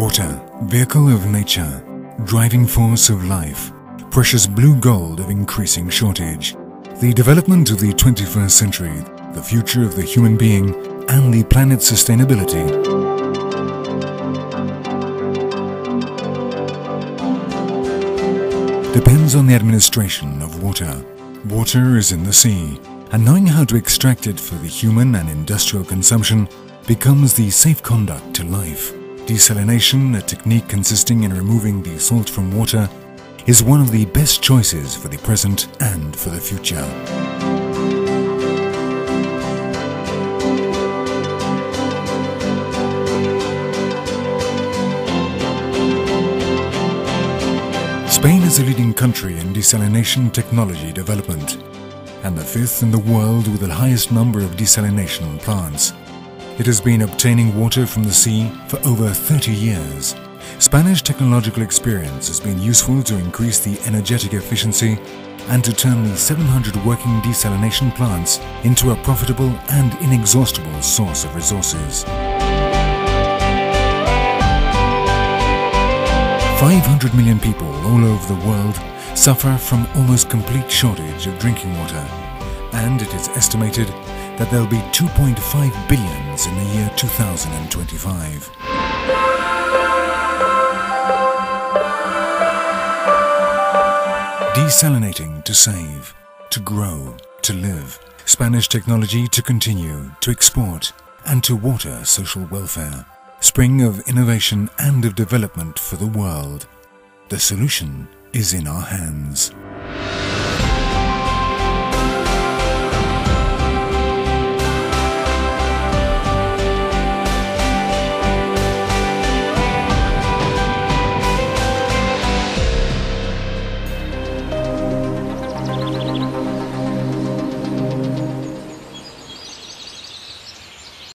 Water, vehicle of nature, driving force of life, precious blue gold of increasing shortage. The development of the 21st century, the future of the human being, and the planet's sustainability. Depends on the administration of water. Water is in the sea, and knowing how to extract it for the human and industrial consumption becomes the safe conduct to life. Desalination, a technique consisting in removing the salt from water, is one of the best choices for the present and for the future. Spain is a leading country in desalination technology development and the fifth in the world with the highest number of desalination plants. It has been obtaining water from the sea for over 30 years. Spanish technological experience has been useful to increase the energetic efficiency and to turn the 700 working desalination plants into a profitable and inexhaustible source of resources. 500 million people all over the world suffer from almost complete shortage of drinking water and it is estimated that there'll be 2.5 billions in the year 2025. Desalinating to save, to grow, to live. Spanish technology to continue, to export, and to water social welfare. Spring of innovation and of development for the world. The solution is in our hands.